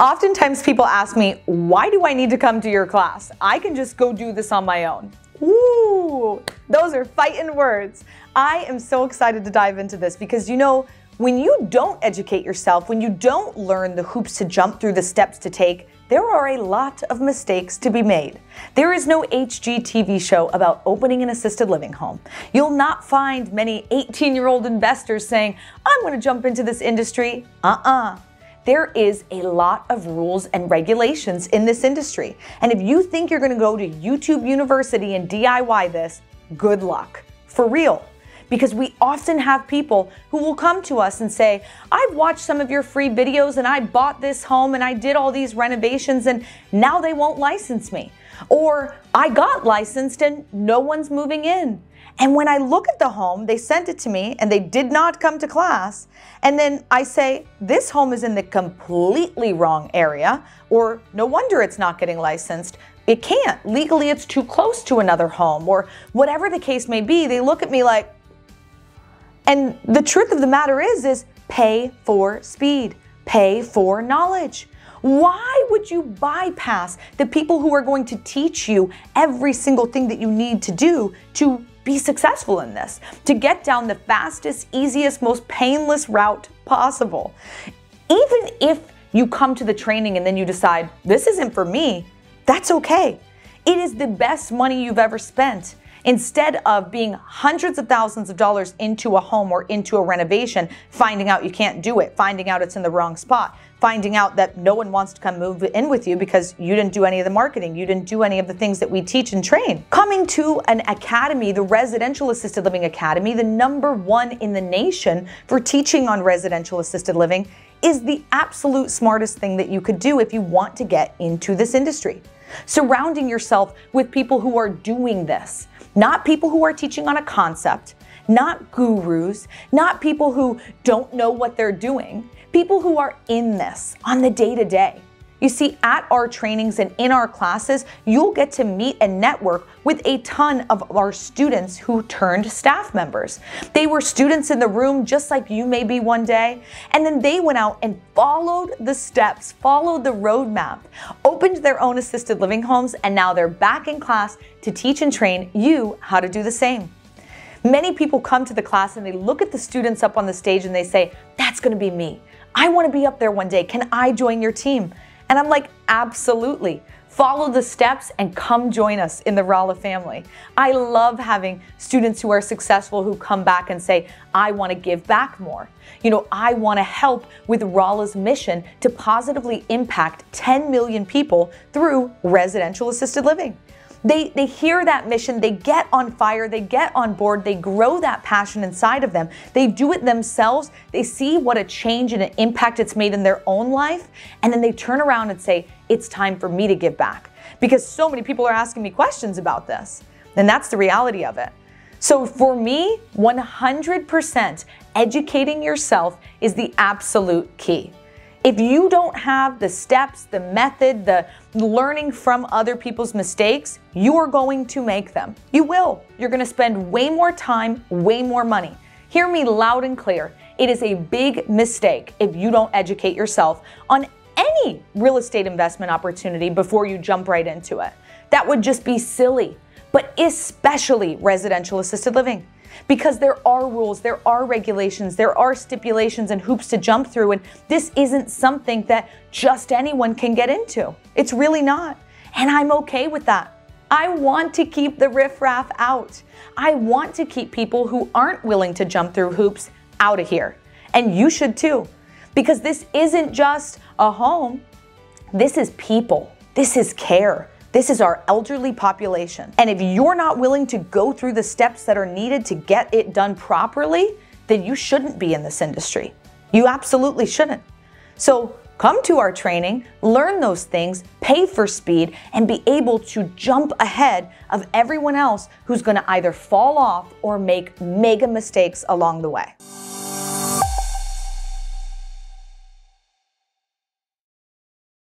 Oftentimes people ask me, why do I need to come to your class? I can just go do this on my own. Ooh, those are fighting words. I am so excited to dive into this because you know, when you don't educate yourself, when you don't learn the hoops to jump through the steps to take, there are a lot of mistakes to be made. There is no HGTV show about opening an assisted living home. You'll not find many 18 year old investors saying, I'm going to jump into this industry. Uh uh there is a lot of rules and regulations in this industry. And if you think you're going to go to YouTube University and DIY this, good luck. For real. Because we often have people who will come to us and say, I've watched some of your free videos and I bought this home and I did all these renovations and now they won't license me. Or I got licensed and no one's moving in. And when I look at the home, they sent it to me and they did not come to class. And then I say, this home is in the completely wrong area, or no wonder it's not getting licensed. It can't. Legally, it's too close to another home, or whatever the case may be. They look at me like, and the truth of the matter is, is pay for speed, pay for knowledge. Why would you bypass the people who are going to teach you every single thing that you need to do to be successful in this, to get down the fastest, easiest, most painless route possible. Even if you come to the training and then you decide, this isn't for me, that's okay. It is the best money you've ever spent. Instead of being hundreds of thousands of dollars into a home or into a renovation, finding out you can't do it, finding out it's in the wrong spot, finding out that no one wants to come move in with you because you didn't do any of the marketing, you didn't do any of the things that we teach and train. Coming to an academy, the Residential Assisted Living Academy, the number one in the nation for teaching on residential assisted living, is the absolute smartest thing that you could do if you want to get into this industry. Surrounding yourself with people who are doing this not people who are teaching on a concept, not gurus, not people who don't know what they're doing, people who are in this on the day to day. You see, at our trainings and in our classes, you'll get to meet and network with a ton of our students who turned staff members. They were students in the room just like you may be one day, and then they went out and followed the steps, followed the roadmap, opened their own assisted living homes, and now they're back in class to teach and train you how to do the same. Many people come to the class and they look at the students up on the stage and they say, That's gonna be me. I wanna be up there one day. Can I join your team? And I'm like, absolutely. Follow the steps and come join us in the RALA family. I love having students who are successful who come back and say, I want to give back more. You know, I want to help with RALA's mission to positively impact 10 million people through residential assisted living. They, they hear that mission, they get on fire, they get on board, they grow that passion inside of them. They do it themselves, they see what a change and an impact it's made in their own life, and then they turn around and say, It's time for me to give back. Because so many people are asking me questions about this. And that's the reality of it. So for me, 100% educating yourself is the absolute key. If you don't have the steps, the method, the learning from other people's mistakes, you are going to make them. You will. You're going to spend way more time, way more money. Hear me loud and clear. It is a big mistake if you don't educate yourself on any real estate investment opportunity before you jump right into it. That would just be silly, but especially residential assisted living because there are rules, there are regulations, there are stipulations and hoops to jump through, and this isn't something that just anyone can get into. It's really not. And I'm okay with that. I want to keep the riffraff out. I want to keep people who aren't willing to jump through hoops out of here. And you should too. Because this isn't just a home, this is people, this is care. This is our elderly population. And if you're not willing to go through the steps that are needed to get it done properly, then you shouldn't be in this industry. You absolutely shouldn't. So come to our training, learn those things, pay for speed, and be able to jump ahead of everyone else who's gonna either fall off or make mega mistakes along the way.